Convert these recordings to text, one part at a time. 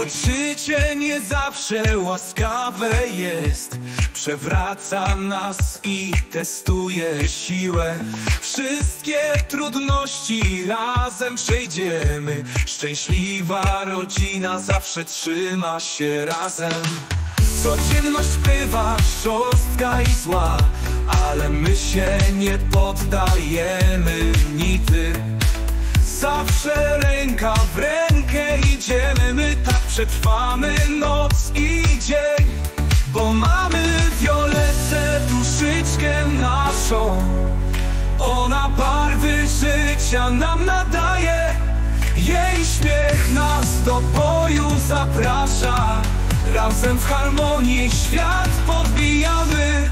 Choć życie nie zawsze łaskawe jest. Przewraca nas i testuje siłę. Wszystkie trudności razem przejdziemy. Szczęśliwa rodzina zawsze trzyma się razem. Codzienność bywa szorstka i zła Ale my się nie poddajemy nigdy Zawsze ręka w rękę idziemy My przetrwamy noc i dzień Bo mamy Violetę, duszyczkę naszą. Ona barwy życia nam nadaje Jej śmiech nas do boju zaprasza. Razem w harmonii świat podbijamy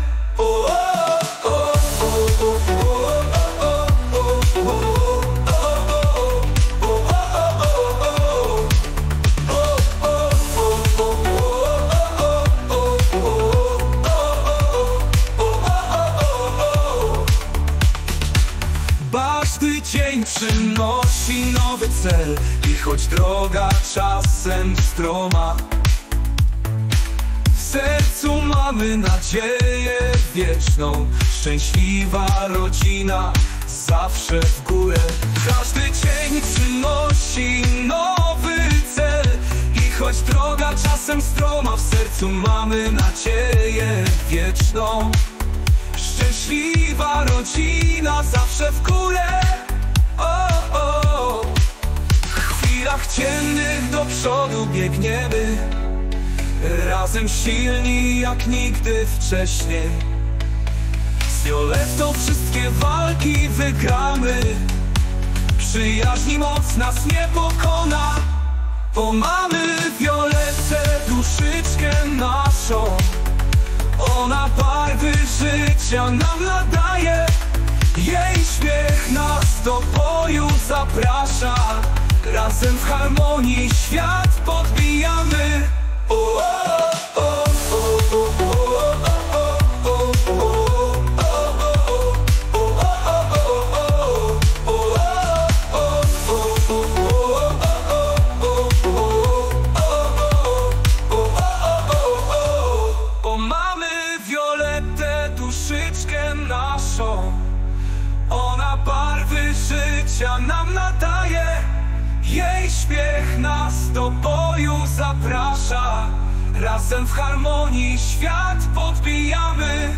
Każdy dzień przynosi nowy cel I choć droga czasem stroma W sercu mamy nadzieję wieczną. Szczęśliwa rodzina zawsze w górę. Każdy dzień przynosi nowy cel I choć droga czasem stroma W sercu mamy nadzieję wieczną. Szczęśliwa rodzina zawsze w górę ciemnych do przodu biegniemy. Razem silni jak nigdy wcześniej. Z Violettą wszystkie walki wygramy. Przyjaźni moc nas nie pokona. Bo mamy Violettę, duszyczkę naszą. Ona barwy życia nam nadaje. Jej śmiech nas do boju zaprasza Razem w harmonii świat podbijamy do boju zaprasza. Razem w harmonii świat podbijamy